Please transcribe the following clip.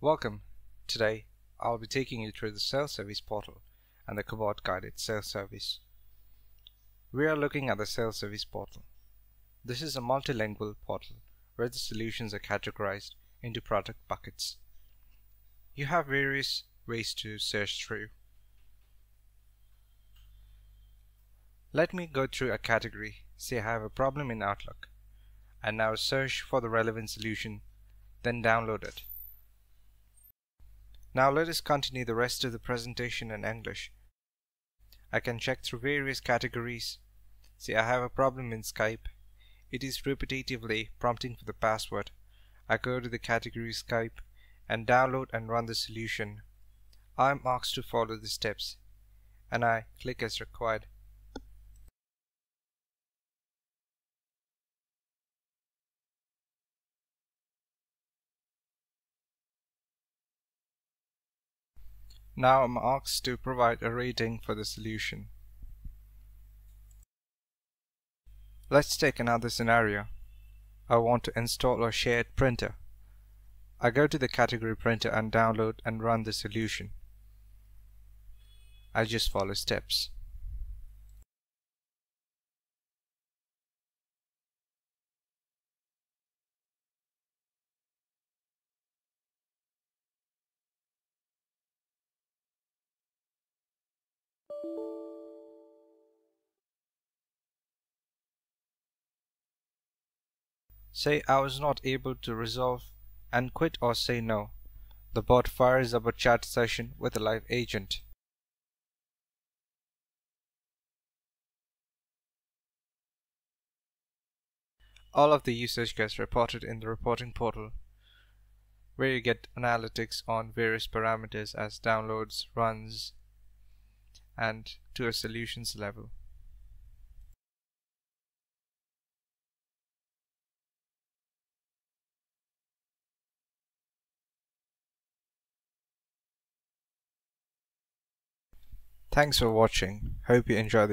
Welcome. Today I'll be taking you through the self-service portal and the cobot guided self-service. We are looking at the self-service portal. This is a multilingual portal where the solutions are categorized into product buckets. You have various ways to search through. Let me go through a category. Say I have a problem in Outlook and now search for the relevant solution, then download it. Now let us continue the rest of the presentation in English. I can check through various categories. See I have a problem in Skype. It is repetitively prompting for the password. I go to the category Skype and download and run the solution. I am asked to follow the steps and I click as required. Now I'm asked to provide a rating for the solution. Let's take another scenario. I want to install a shared printer. I go to the category printer and download and run the solution. I just follow steps. Say I was not able to resolve and quit or say no. The bot fires up a chat session with a live agent. All of the usage gets reported in the reporting portal where you get analytics on various parameters as downloads, runs, and to a solutions level. Thanks for watching. Hope you enjoy the